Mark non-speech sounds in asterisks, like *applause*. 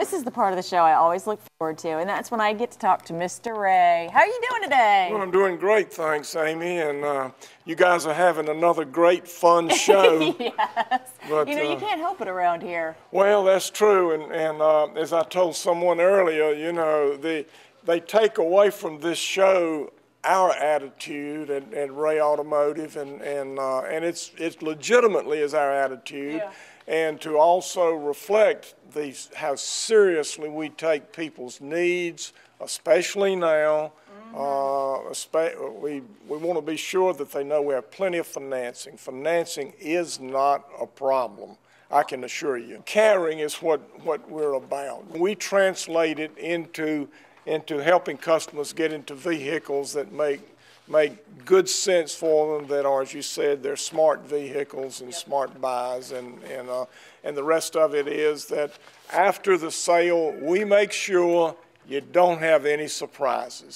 This is the part of the show I always look forward to, and that's when I get to talk to Mr. Wray. How are you doing today? Well, I'm doing great, thanks, Amy. And uh, you guys are having another great, fun *laughs* show. yes. But, you know, you uh, can't help it around here. Well, that's true. And, and uh, as I told someone earlier, you know, the, they take away from this show our attitude at, at Wray Automotive, and, and, uh, and it's, it's legitimately is our attitude. Yeah. And to also reflect these, how seriously we take people's needs, especially now. Uh, we, we want to be sure that they know we have plenty of financing. Financing is not a problem. I can assure you. Caring is what, what we're about. We translate it into, into helping customers get into vehicles that make, make good sense for them, that are, as you said, they're smart vehicles and smart buys. And, and, uh, and the rest of it is that after the sale, we make sure you don't have any surprises.